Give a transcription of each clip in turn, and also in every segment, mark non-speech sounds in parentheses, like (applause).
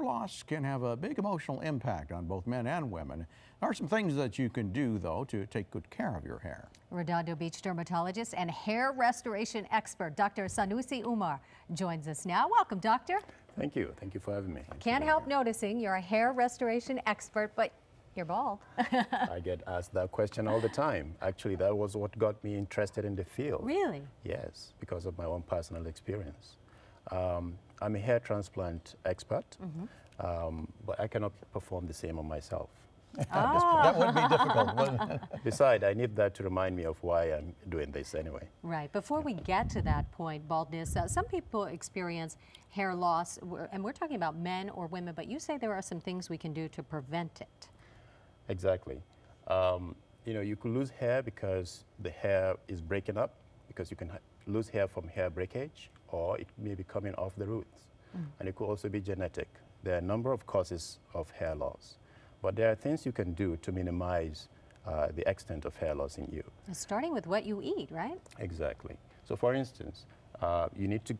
hair loss can have a big emotional impact on both men and women. There are some things that you can do, though, to take good care of your hair. Redondo Beach dermatologist and hair restoration expert Dr. Sanusi Umar joins us now. Welcome, doctor. Thank you. Thank you for having me. Can't help noticing you're a hair restoration expert, but you're bald. (laughs) I get asked that question all the time. Actually, that was what got me interested in the field. Really? Yes, because of my own personal experience. Um, I'm a hair transplant expert, mm -hmm. um, but I cannot perform the same on myself. (laughs) Oh. that would be difficult. (laughs) Besides, I need that to remind me of why I'm doing this anyway. Right. Before we get to that point, baldness, uh, some people experience hair loss, and we're talking about men or women, but you say there are some things we can do to prevent it. Exactly. Um, you know, you could lose hair because the hair is breaking up, because you can lose hair from hair breakage, or it may be coming off the roots. Mm. And it could also be genetic. There are a number of causes of hair loss. But there are things you can do to minimize uh, the extent of hair loss in you. Starting with what you eat, right? Exactly. So for instance, uh, you need to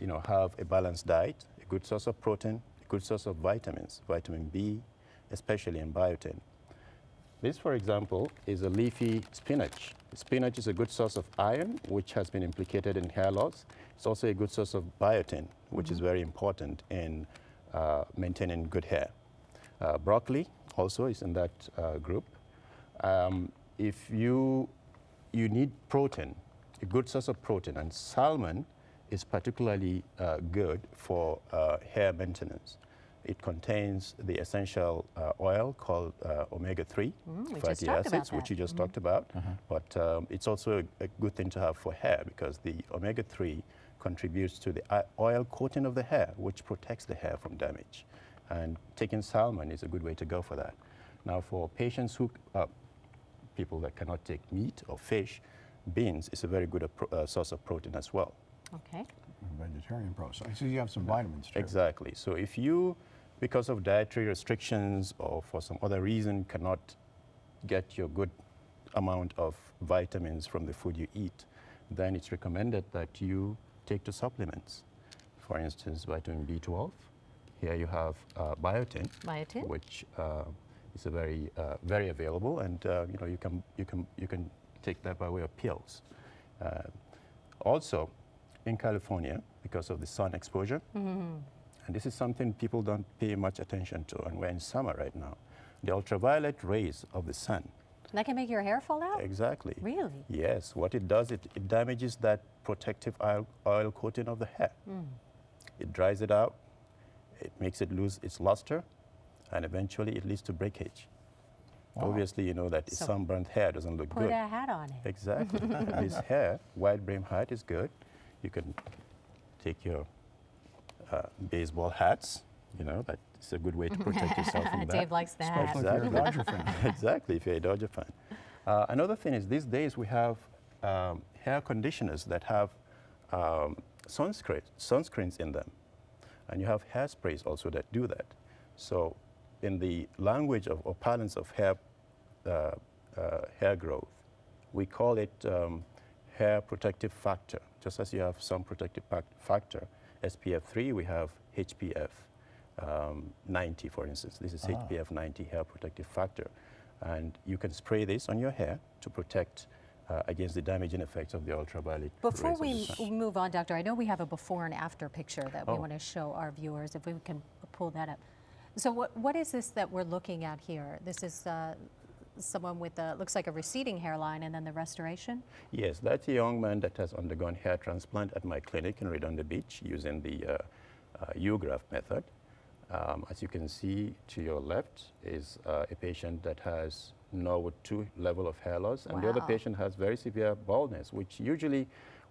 you know, have a balanced diet, a good source of protein, a good source of vitamins, vitamin B, especially in biotin. This, for example, is a leafy spinach. Spinach is a good source of iron, which has been implicated in hair loss. It's also a good source of biotin, which mm -hmm. is very important in uh, maintaining good hair. Uh, broccoli also is in that uh, group. Um, if you, you need protein, a good source of protein, and salmon is particularly uh, good for uh, hair maintenance. It contains the essential uh, oil called uh, omega-3 mm, fatty acids, which you just mm -hmm. talked about. -huh. But um, it's also a, a, good thing to have for hair because the omega-3 contributes to the oil coating of the hair, which protects the hair from damage. And taking salmon is a good way to go for that. Now for patients who, uh, people that cannot take meat or fish, beans is a very good uh, source of protein as well. Okay. Vegetarian protein. So you have some vitamins too. Exactly. So if you, because of dietary restrictions or for some other reason, cannot get your good amount of vitamins from the food you eat, then it's recommended that you take the supplements. For instance, vitamin B12, here you have uh, biotin, biotin, which uh, is a very uh, very available, and uh, you know you can you can you can take that by way of pills. Uh, also, in California, because of the sun exposure, mm -hmm. and this is something people don't pay much attention to, and we're in summer right now. The ultraviolet rays of the sun. That can make your hair fall out? Exactly. Really? Yes. What it does, it, it damages that protective oil, oil coating of the hair. Mm. It dries it out, it makes it lose its luster, and eventually it leads to breakage. Wow. Obviously, you know that so sunburned hair doesn't look put good. Put a hat on it. Exactly. (laughs) this hair, wide brim hat is good. You can take your uh, baseball hats, you know, that's a good way to protect yourself from (laughs) that. Dave likes that. Exactly. If you're a Dodger (laughs) fan. exactly, if you're a Dodger fan. Uh, another thing is these days we have um, hair conditioners that have um, sunscreen, sunscreens in them. And you have hairsprays also that do that. So in the language of, or parlance of hair, uh, uh, hair growth, we call it um, hair protective factor. Just as you have sun protective factor, SPF 3, we have HPF um, 90, for instance. This is ah. HPF 90 hair protective factor. And you can spray this on your hair to protect uh, against the damaging effects of the ultraviolet Before we move on, Doctor, I know we have a before and after picture that oh. we want to show our viewers, if we can pull that up. So what, what is this that we're looking at here? This is uh, someone with a, looks like a receding hairline and then the restoration? Yes, that's a young man that has undergone hair transplant at my clinic in Redondo Beach using the uh, uh, U-graft method. Um, as you can see to your left is uh, a patient that has Norwood 2 level of hair loss, and wow. the other patient has very severe baldness, which usually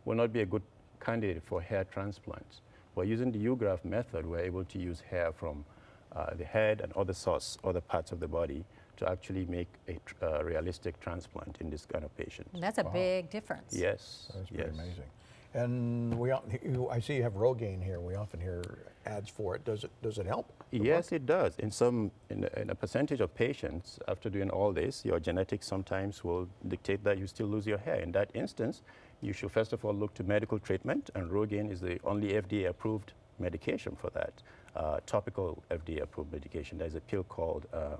will not be a good candidate for hair transplants. But using the U-graft method, we're able to use hair from uh, the head and other source, other parts of the body to actually make a uh, realistic transplant in this kind of patient. And that's a wow. big difference. Yes. That's pretty yes. amazing. And we, I see you have Rogaine here. We often hear ads for it. Does it does it help? Yes, it does. In some, in a, in a, percentage of patients, after doing all this, your genetics sometimes will dictate that you still lose your hair. In that instance, you should first of all look to medical treatment, and Rogaine is the only FDA-approved medication for that. uh, topical FDA-approved medication. There's a pill called uh,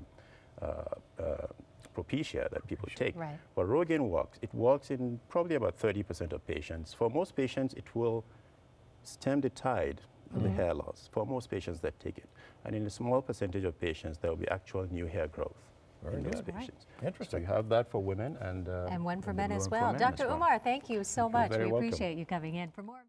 Uh, uh, propecia that people take. Right. But Rogaine works. It works in probably about 30% of patients. For most patients, it will stem the tide of the mm-hmm. hair loss for most patients that take it. And in a small percentage of patients, there will be actual new hair growth Very in those good. Right. patients. Interesting. So you have that for women and, uh, And one for and men the as well. men Dr. as well. Umar, thank you so You're much. very We welcome. appreciate you coming in. For more